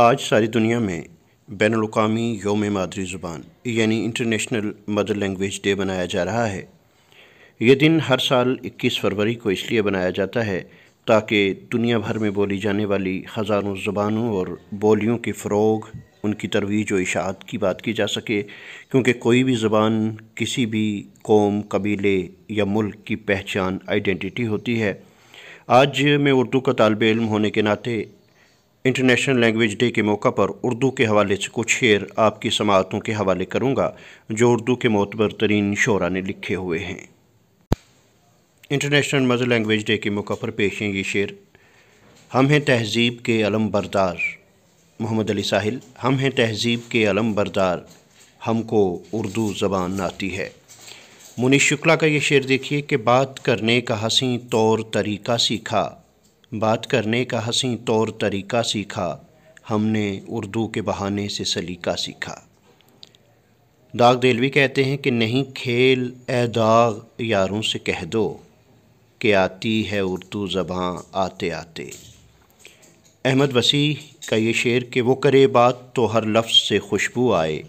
आज सारी दुनिया में बैन अवी योम मादरी ज़ुबान, यानी इंटरनेशनल मदर लैंग्वेज डे मनाया जा रहा है। ये दिन हर साल 21 फरवरी को इसलिए बनाया जाता है ताकि दुनिया भर में बोली जाने वाली हज़ारों ज़ुबानों और बोलियों के फ़रोग, उनकी तरवीज व इशात की बात की जा सके, क्योंकि कोई भी ज़बान, किसी भी कौम, कबीले या मुल्क की पहचान आइडेंटिटी होती है। आज मैं उर्दू का तालब इल्म होने के नाते इंटरनेशनल लैंग्वेज डे के मौका पर उर्दू के हवाले से कुछ शेर आपकी समातों के हवाले करूँगा, जो उर्दू के मोतबर तरीन शरा ने लिखे हुए हैं। इंटरनेशनल मदर लैंग्वेज डे के मौका पर पेश हैं ये शेर। हम हैं तहज़ीब के अलम बरदार। मोहम्मद अली साहिल, हम हैं तहज़ीब के अलम बरदार। हमको उर्दू ज़बान आती है। मुनीश शुक्ला का ये शेर देखिए कि बात करने का हसी तौर तरीका सीखा। बात करने का हसी तौर तरीका सीखा। हमने उर्दू के बहाने से सलीका सीखा। दाग देलवी कहते हैं कि नहीं, खेल ए दाग यारों से कह दो कि आती है उर्दू ज़बाँ आते आते। अहमद वसी का ये शेर कि वो करे बात तो हर लफ्ज़ से खुशबू आए,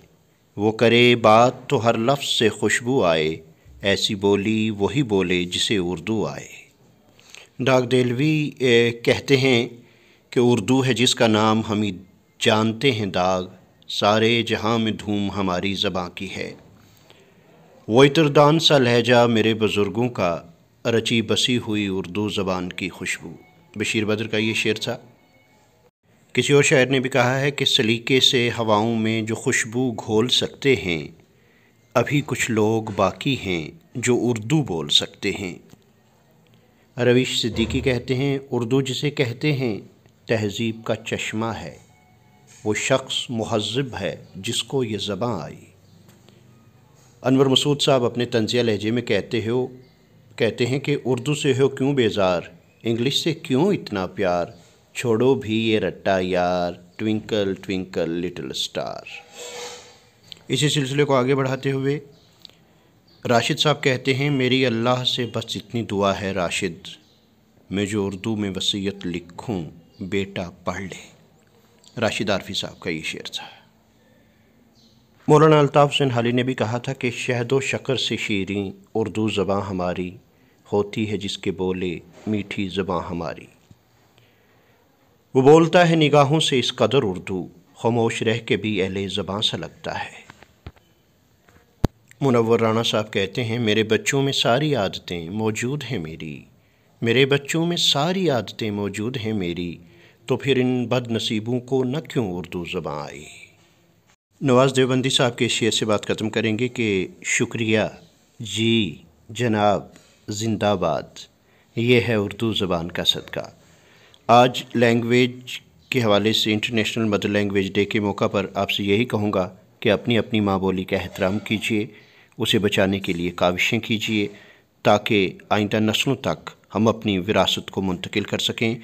वो करे बात तो हर लफ्ज़ से खुशबू आए, ऐसी बोली वही बोले जिसे उर्दू आए। डाक देलवी कहते हैं कि उर्दू है जिसका नाम हम जानते हैं दाग, सारे जहाँ में धूम हमारी ज़बाँ की है। वो इतरदान सा लहजा मेरे बुज़ुर्गों का रची बसी हुई उर्दू ज़बान की खुशबू। बशीर बदर का ये शेर था। किसी और शायर ने भी कहा है कि सलीके से हवाओं में जो खुशबू घोल सकते हैं, अभी कुछ लोग बाकी हैं जो उर्दू बोल सकते हैं। रवीश सिद्दीकी कहते हैं, उर्दू जिसे कहते हैं, तहज़ीब का चश्मा है। वो शख्स महज़ब है, जिसको ये ज़बाँ आई। अनवर मसूद साहब अपने तंजिया लहजे में कहते हो, कहते हैं कि उर्दू से हो क्यों बेजार? इंग्लिश से क्यों इतना प्यार? छोड़ो भी ये रट्टा यार, ट्विंकल ट्विंकल, लिटिल स्टार। इसी सिलसिले को आगे बढ़ाते हुए राशिद साहब कहते हैं, मेरी अल्लाह से बस इतनी दुआ है राशिद, मैं जो उर्दू में वसीयत लिखूं, बेटा पढ़ ले। राशिद आरफी साहब का ये शेर था। मौलाना अलताफ़ अल्ताफ़ सिंहाली ने भी कहा था कि शहद शक्कर से शीरी, उर्दू ज़बाँ हमारी, होती है जिसके बोले मीठी ज़बाँ हमारी। वो बोलता है, निगाहों से इस कदर उर्दू, खामोश रह के भी अहले ज़बाँ सा लगता है। मुनवर राना साहब कहते हैं, मेरे बच्चों में सारी आदतें मौजूद हैं मेरी। मेरे बच्चों में सारी आदतें मौजूद हैं मेरी। तो फिर इन बदनसीबों को न क्यों उर्दू ज़बाँ आई नवाज़ देवबंदी साहब के शेर से बात ख़त्म करेंगे कि शुक्रिया। जी, जनाब जिंदाबाद। ये है उर्दू ज़बान का सदका। आज लैंग्वेज के हवाले से इंटरनेशनल मदर लैंग्वेज डे के मौका पर आपसे यही कहूँगा कि अपनी अपनी माँ बोली का एहतराम कीजिए। उसे बचाने के लिए काविशें कीजिए, ताकि आइंदा नस्लों तक हम अपनी विरासत को मुंतकिल कर सकें।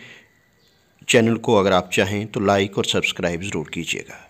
चैनल को अगर आप चाहें तो लाइक और सब्सक्राइब ज़रूर कीजिएगा।